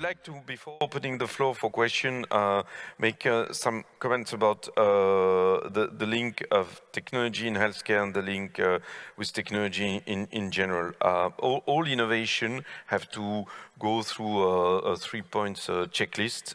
would like to, before opening the floor for question, uh, make uh, some comments about uh, the, the link of technology in healthcare and the link uh, with technology in, in general. Uh, all, all, innovation have to go through a, a three points uh, checklist.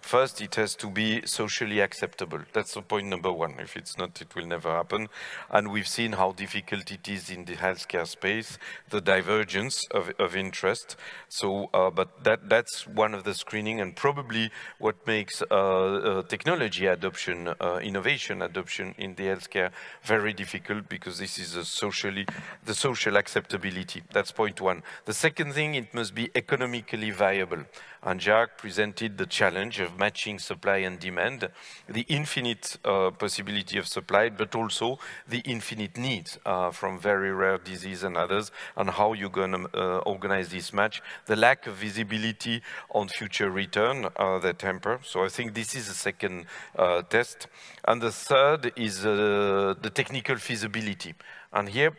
first, it has to be socially acceptable. That's the point number one. If it's not, it will never happen. And we've seen how difficult it is in the healthcare space, the divergence of, of interest. So, but that, that's one of the screening and probably what makes uh, uh, technology adoption, uh, innovation adoption in the healthcare very difficult because this is a socially, the social acceptability. That's point one. The second thing, it must be economically viable. And Jacques presented the challenge of matching supply and demand, the infinite uh, possibility of supply, but also the infinite needs uh, from very rare disease and others, and how you're going to uh, organize this match. The lack of visibility on future return uh, that temper. So I think this is the second uh, test. And the third is uh, the technical feasibility. And here,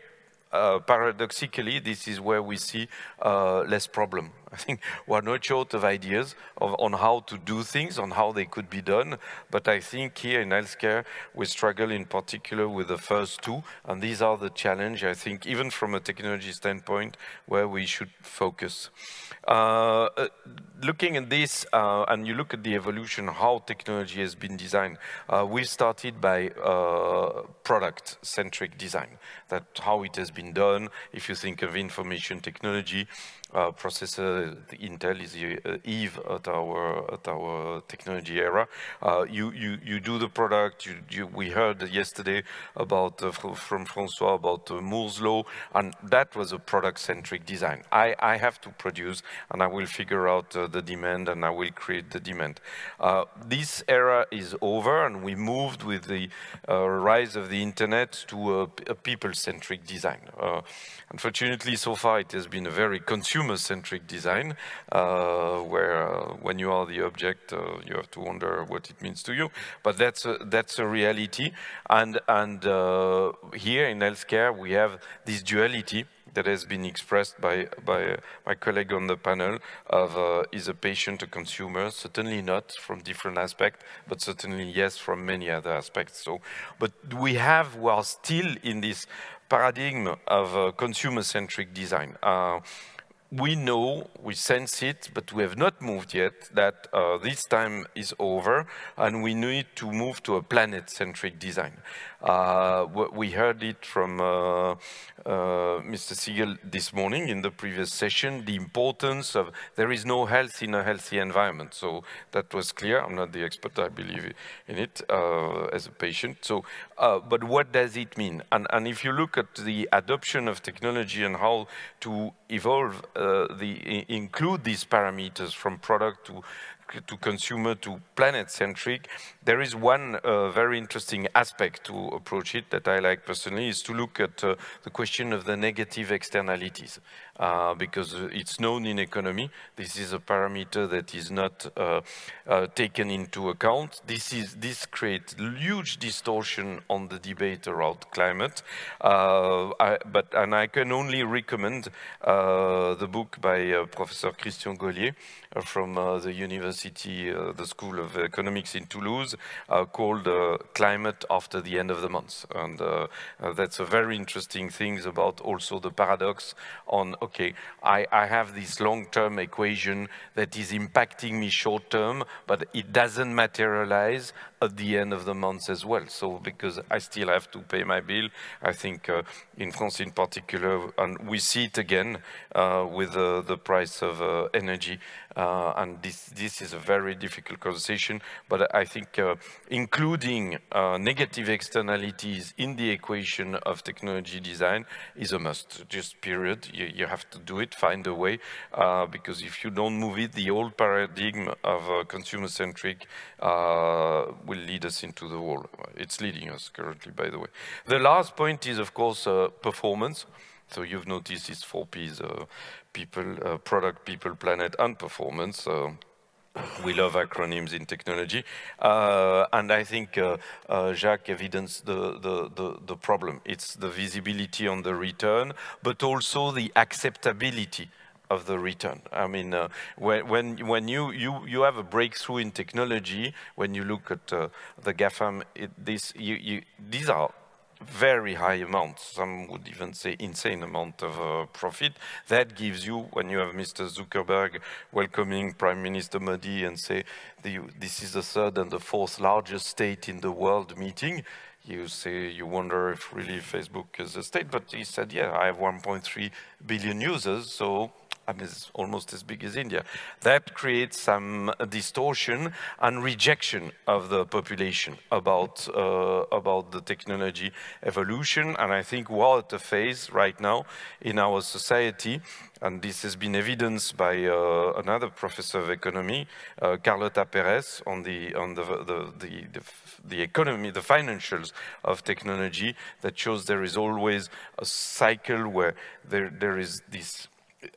uh, paradoxically, this is where we see uh, less problem. I think we're not short of ideas of, on how to do things, on how they could be done. But I think here in healthcare, we struggle in particular with the first two. And these are the challenge, I think, even from a technology standpoint, where we should focus. Uh, uh, looking at this, uh, and you look at the evolution, how technology has been designed, uh, we started by uh, product-centric design. That's how it has been done. If you think of information technology, uh, processor, the Intel is the uh, Eve at our at our technology era. Uh, you you you do the product. You, you we heard yesterday about uh, from François about uh, Moore's law, and that was a product-centric design. I I have to produce, and I will figure out uh, the demand, and I will create the demand. this era is over, and we moved with the rise of the internet to a, a people-centric design. unfortunately, so far it has been a very consumer-centric design, uh, where uh, when you are the object, uh, you have to wonder what it means to you. But that's a, that's a reality. And, and here in healthcare, we have this duality that has been expressed by, by my colleague on the panel of uh, is a patient a consumer? Certainly not from different aspects, but certainly yes from many other aspects. So, but we have, we are still in this paradigm of uh, consumer-centric design. Uh, we know, we sense it, but we have not moved yet, that uh, this time is over and we need to move to a planet-centric design. Uh, we heard it from uh, uh, Mr. Siegel this morning in the previous session, the importance of there is no health in a healthy environment. So that was clear. I'm not the expert, I believe in it uh, as a patient. So, uh, but what does it mean? And, and, if you look at the adoption of technology and how to evolve, Uh, the include these parameters from product to to consumer to planet-centric, there is one uh, very interesting aspect to approach it that I like personally, is to look at uh, the question of the negative externalities. Uh, because it's known in economy. This is a parameter that is not uh, uh, taken into account. This is this creates huge distortion on the debate around climate. Uh, I, but and I can only recommend uh, the book by Professor Christian Gollier from the university, the School of Economics in Toulouse, called "Climate After the End of the Month," and that's a very interesting thing about also the paradox on okay, I, I have this long-term equation that is impacting me short-term, but it doesn't materialize at the end of the month as well. So because I still have to pay my bill, I think uh, in France in particular, and we see it again uh, with uh, the price of uh, energy, uh, and this, this is a very difficult conversation, but I think uh, including negative externalities in the equation of technology design is a must, just period. You, you have to do it, find a way, because if you don't move it, the old paradigm of consumer-centric will lead us into the wall. It's leading us currently, by the way. The last point is, of course, uh, performance. So you've noticed these four P's, uh, people, uh, product, people, planet, and performance. Uh, we love acronyms in technology. Uh, and I think uh, Jacques evidenced the, the, the, the problem. It's the visibility on the return, but also the acceptability of the return. I mean, uh, when, when, when you, you, you have a breakthrough in technology, when you look at uh, the GAFAM, it, this, you, you, these are very high amounts, some would even say insane amount of uh, profit. That gives you, when you have Mr. Zuckerberg welcoming Prime Minister Modi and say, this is the third and the fourth largest state in the world meeting, you say, you wonder if really Facebook is a state, but he said, yeah, I have 1.3 billion users, so I mean, it's almost as big as India. That creates some distortion and rejection of the population about, uh, about the technology evolution. And I think we're at a phase right now in our society, and this has been evidenced by uh, another professor of economy, uh, Carlota Perez, on the, on the, the, the, the, the economy, the financials of technology that shows there is always a cycle where there, there is this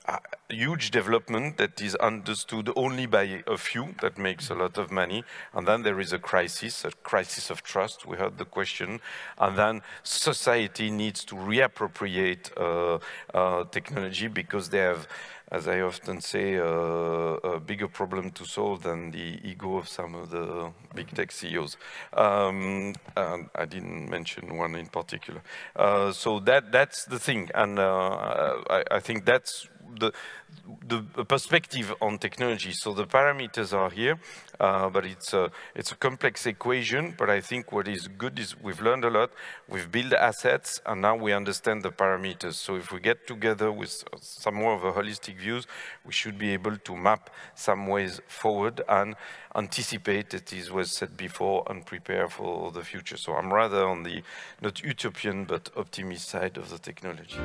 a huge development that is understood only by a few that makes a lot of money and then there is a crisis a crisis of trust we heard the question and then society needs to reappropriate uh, uh, technology because they have as I often say, uh, a bigger problem to solve than the ego of some of the big tech CEOs. Um, I didn't mention one in particular. Uh, so that that's the thing, and uh, I, I think that's the, the perspective on technology. So the parameters are here, uh, but it's a, it's a complex equation. But I think what is good is we've learned a lot, we've built assets, and now we understand the parameters. So if we get together with some more of a holistic views, we should be able to map some ways forward and anticipate, it is was said before, and prepare for the future. So I'm rather on the not utopian, but optimist side of the technology.